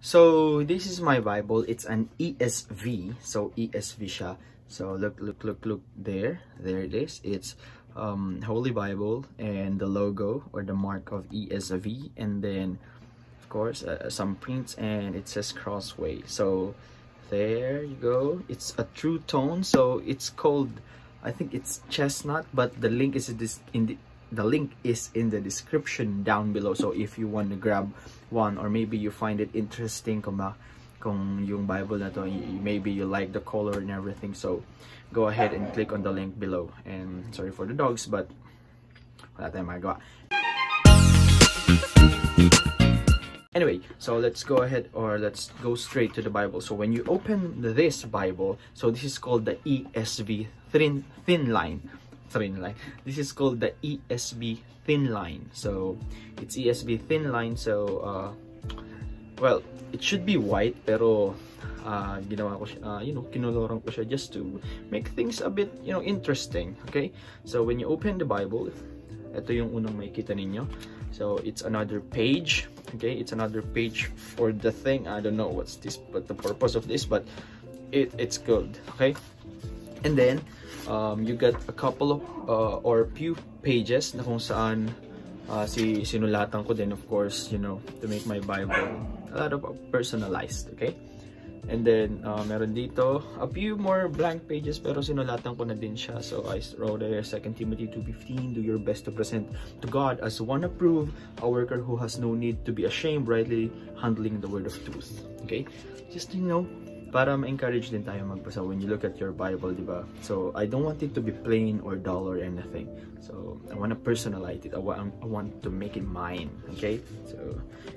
So this is my Bible. It's an ESV. So ESV siya. So look, look, look, look there. There it is. It's um, Holy Bible and the logo or the mark of ESV. And then, of course, uh, some prints and it says Crossway. So there you go. It's a true tone. So it's called, I think it's chestnut, but the link is in the the link is in the description down below. So if you want to grab one or maybe you find it interesting kung, kung yung bible na to maybe you like the color and everything. So go ahead and click on the link below. And sorry for the dogs but wala tayong magawa Anyway, so let's go ahead or let's go straight to the Bible. So when you open this Bible, so this is called the ESV thin, thin line line. This is called the ESB thin line. So it's ESB thin line. So uh, well, it should be white pero uh, ginawa ko siya, uh, you know, kinoloran ko siya just to make things a bit, you know, interesting. Okay? So when you open the Bible, ito yung unang makikita ninyo. So it's another page. Okay? It's another page for the thing. I don't know what's this, but the purpose of this, but it, it's good. Okay? And then, um, you get a couple of uh, or few pages na kung saan uh, si sinulatan ko din of course you know to make my bible a lot of personalized okay? And then uh, meron dito a few more blank pages pero sinulatan ko na din siya. So I wrote there 2 Timothy 2.15 do your best to present to God as one approved a worker who has no need to be ashamed rightly handling the word of truth. Okay? Just you know para ma-encourage din tayo magbasa when you look at your Bible, di ba? So, I don't want it to be plain or dull or anything. So, I want to personalize it. I want, I want to make it mine. Okay? So,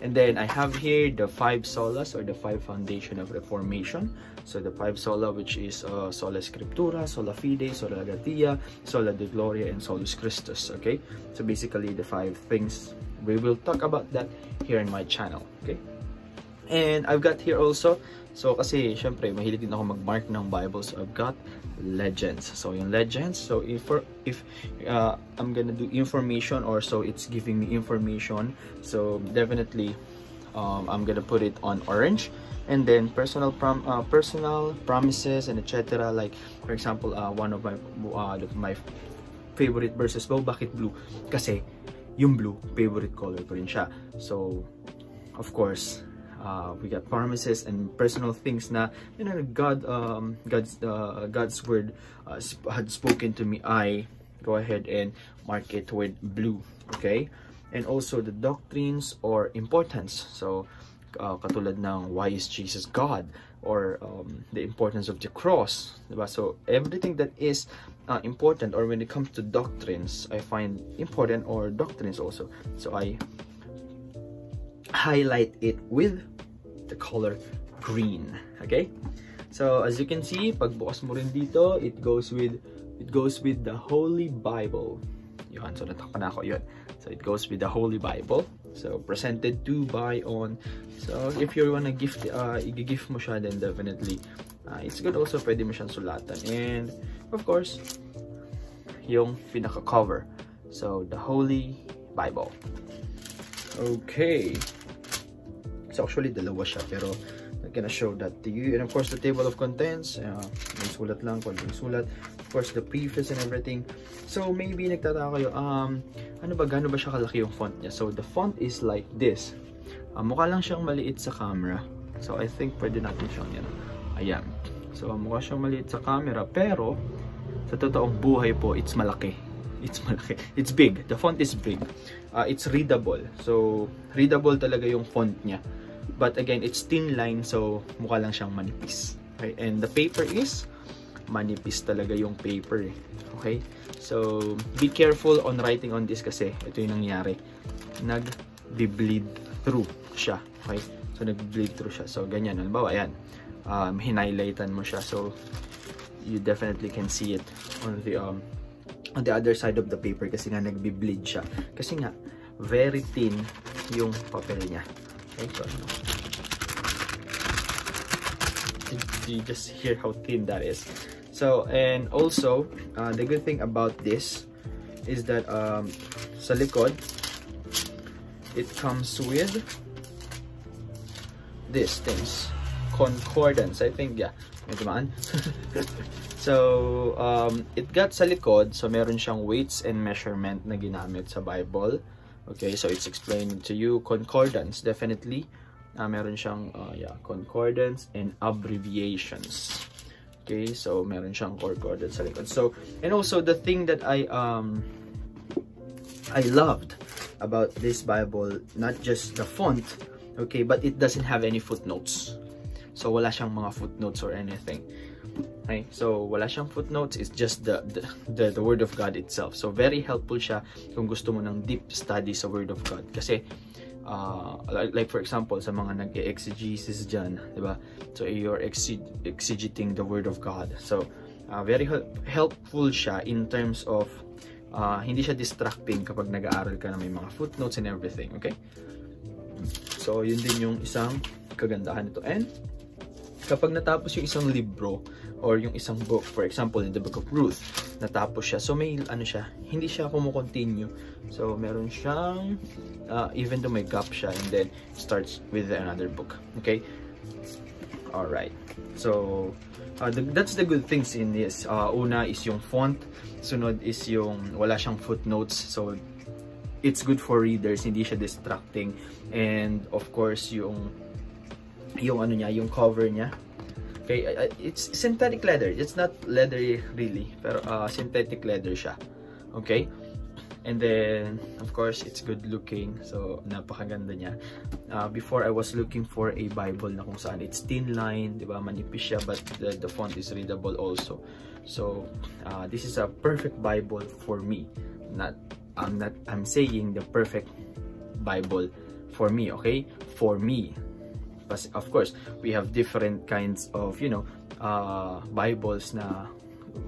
and then I have here the five solas or the five foundation of Reformation. So, the five sola which is uh, sola scriptura, sola fide, sola gratia, sola de gloria, and solus Christus. Okay? So, basically the five things. We will talk about that here in my channel. Okay? And I've got here also So, kasi, syempre, mahilig din ako mag-mark ng Bible. So, I've got legends. So, yung legends. So, if, if uh, I'm gonna do information or so it's giving me information. So, definitely, um, I'm gonna put it on orange. And then, personal prom uh, personal promises and etc. Like, for example, uh, one of my, uh, my favorite verses. Well, bakit blue? Kasi, yung blue, favorite color ko rin siya. So, of course, uh, we got promises and personal things na you know God um, God's uh, God's word uh, had spoken to me. I go ahead and mark it with blue okay? And also the doctrines or importance. So uh, katulad ng why is Jesus God? Or um, the importance of the cross diba? so everything that is uh, important or when it comes to doctrines I find important or doctrines also. So I highlight it with the color green. Okay? So, as you can see, pagbukas mo rin dito, it goes with it goes with the Holy Bible. Yun, so natakpan na ako yun. So, it goes with the Holy Bible. So, presented to, buy, on. So, if you wanna gift, uh, i-gift mo siya, then definitely, uh, it's good also, pwede mo siyang sulatan. And, of course, yung pinaka-cover. So, the Holy Bible. Okay. Actually dalawa siya pero I'm gonna show that to you. And of course the table of contents, uh, may sulat lang, konting sulat. Of course the preface and everything. So maybe nagtataka kayo, um, ano ba, gano'n ba siya kalaki yung font niya? So the font is like this. Uh, mukha lang siyang maliit sa camera. So I think pwede natin siyang yan. Ayan. So mukha siyang maliit sa camera pero sa totoong buhay po, it's malaki. It's malaki. It's big. The font is big. Uh, it's readable. So, readable talaga yung font niya. But again, it's thin line so mukha lang siyang manipis. Okay? And the paper is manipis talaga yung paper. Okay? So, be careful on writing on this kasi ito yung nangyari. Nag-bleed through siya. Okay? So, nag-bleed through siya. So, ganyan. Halimbawa, ayan. Um, hinighlightan mo siya. So, you definitely can see it on the um, on the other side of the paper kasi nga nagbi-bleed siya. Kasi nga, very thin yung papel niya. So you just hear how thin that is so and also uh, the good thing about this is that um, sa likod it comes with these things. Concordance, I think, yeah. So, um, it got sa likod, so meron siyang weights and measurement na ginamit sa Bible. Okay, so it's explained to you. Concordance, definitely. Uh, meron siyang, uh, yeah, concordance and abbreviations. Okay, so meron siyang concordance sa likod. So, and also the thing that I, um, I loved about this Bible, not just the font, okay, but it doesn't have any footnotes. So, wala siyang mga footnotes or anything. Okay? So, wala siyang footnotes. It's just the, the, the, the Word of God itself. So, very helpful siya kung gusto mo ng deep study sa Word of God. Kasi, uh, like, for example, sa mga nag-exegesis dyan, di ba? So, you're exegeting the Word of God. So, uh, very helpful siya in terms of uh, hindi siya distracting kapag nag-aaral ka na may mga footnotes and everything, okay? So, yun din yung isang kagandahan nito. And, kapag natapos yung isang libro or yung isang book, for example, in the book of Ruth, natapos siya. So may ano siya, hindi siya kumu-continue. So meron siyang uh, even though may gap siya and then starts with another book. Okay? All right. So uh, the, that's the good things in this. Uh, una is yung font, sunod is yung wala siyang footnotes. So it's good for readers, hindi siya distracting. And of course, yung yung ano niya, yung cover niya. Okay, it's synthetic leather. It's not leather really, pero uh, synthetic leather siya. Okay? And then, of course, it's good looking. So, napakaganda niya. Uh, before, I was looking for a Bible na kung saan it's thin line, di ba? Manipis siya, but the, the font is readable also. So, uh, this is a perfect Bible for me. Not, I'm not, I'm saying the perfect Bible for me, okay? For me of course we have different kinds of you know uh, bibles na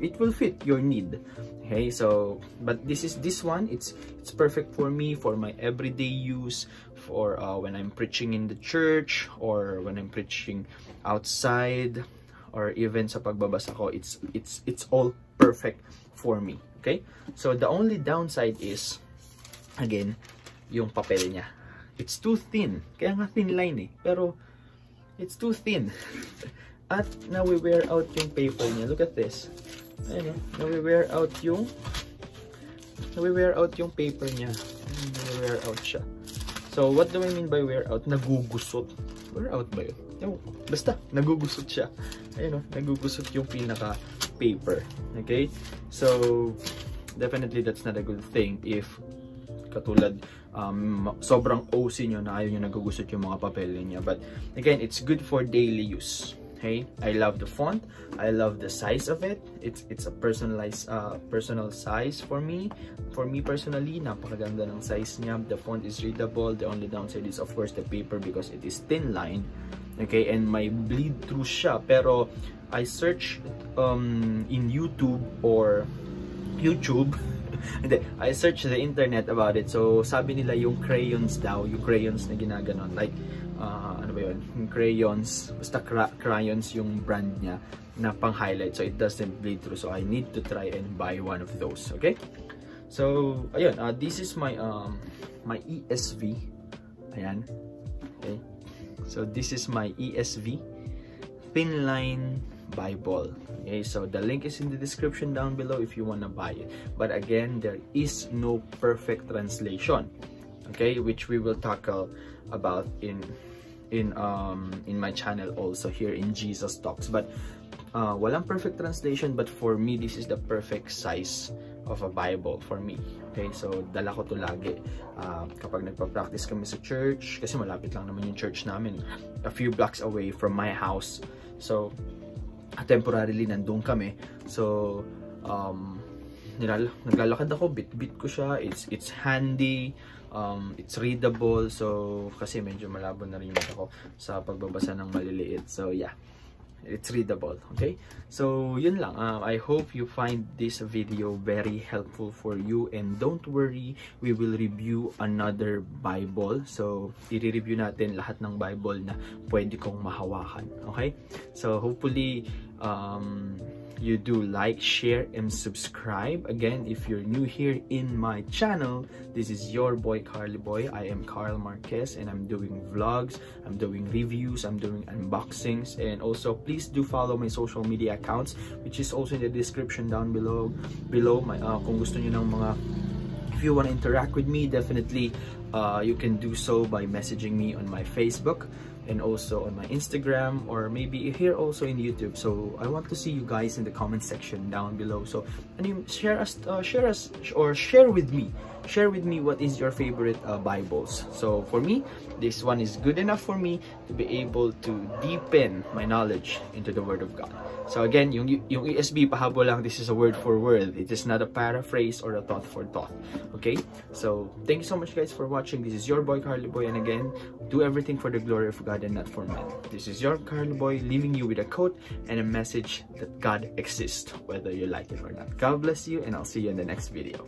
it will fit your need. Okay so but this is this one it's it's perfect for me for my everyday use for uh, when i'm preaching in the church or when i'm preaching outside or even sa pagbabasa ko it's it's it's all perfect for me. Okay so the only downside is again yung papel niya. It's too thin. Kaya nga thin line eh. Pero It's too thin. At nawi-wear out yung paper niya. Look at this. Ayun, oh. nawi-wear out yung nawi-wear out yung paper niya. Nawi-wear out siya. So, what do I mean by wear out? Nagugusot. Wear out ba yun? Ewan Basta, nagugusot siya. Ayun o, oh, nagugusot yung pinaka-paper. Okay? So, definitely that's not a good thing if katulad um, sobrang OC nyo na ayaw nyo nagugusot yung mga papel niya. But again, it's good for daily use. Okay, I love the font. I love the size of it. It's it's a personalized uh, personal size for me. For me personally, napakaganda ng size niya. The font is readable. The only downside is of course the paper because it is thin line. Okay, and my bleed through siya. Pero I search um, in YouTube or YouTube Hindi, I searched the internet about it. So, sabi nila yung crayons daw, yung crayons na ginaganon. Like, uh, ano ba yun? Yung crayons, basta crayons yung brand niya na pang-highlight. So, it doesn't bleed through. So, I need to try and buy one of those. Okay? So, ayun. Uh, this is my, um, my ESV. Ayan. Okay? So, this is my ESV. Thin line Bible. Okay, so the link is in the description down below if you want to buy it. But again, there is no perfect translation. Okay, which we will tackle about in in um in my channel also here in Jesus Talks. But uh, walang perfect translation but for me this is the perfect size of a Bible for me. Okay, so dala ko to lagi. Uh, kapag nagpa-practice kami sa church, kasi malapit lang naman yung church namin, a few blocks away from my house. So, temporarily nandun kami. So, um, nilal naglalakad ako, bit-bit ko siya. It's, it's handy, um, it's readable. So, kasi medyo malabo na rin yung mata ko sa pagbabasa ng maliliit. So, yeah it's readable okay? So yun lang. Uh, i hope you find this video very helpful for you and don't worry we will review another bible. So i-review natin lahat ng bible na pwede kong mahawakan okay? So hopefully um you do like, share, and subscribe. Again, if you're new here in my channel, this is your boy Carly Boy. I am Carl Marquez and I'm doing vlogs, I'm doing reviews, I'm doing unboxings, and also please do follow my social media accounts, which is also in the description down below. Below, my, uh, kung gusto nyo ng mga if you want to interact with me, definitely uh, you can do so by messaging me on my Facebook and also on my Instagram or maybe here also in YouTube. So I want to see you guys in the comment section down below. So and you share us, uh, share us, or share with me. Share with me what is your favorite uh, Bibles. So for me, this one is good enough for me to be able to deepen my knowledge into the Word of God. So again, yung, yung ESB, pahabo lang, this is a word for word. It is not a paraphrase or a thought for thought. Okay? So, thank you so much guys for watching. This is your boy, Carly Boy. And again, do everything for the glory of God and not for men. This is your Carly Boy leaving you with a quote and a message that God exists, whether you like it or not. God bless you, and I'll see you in the next video.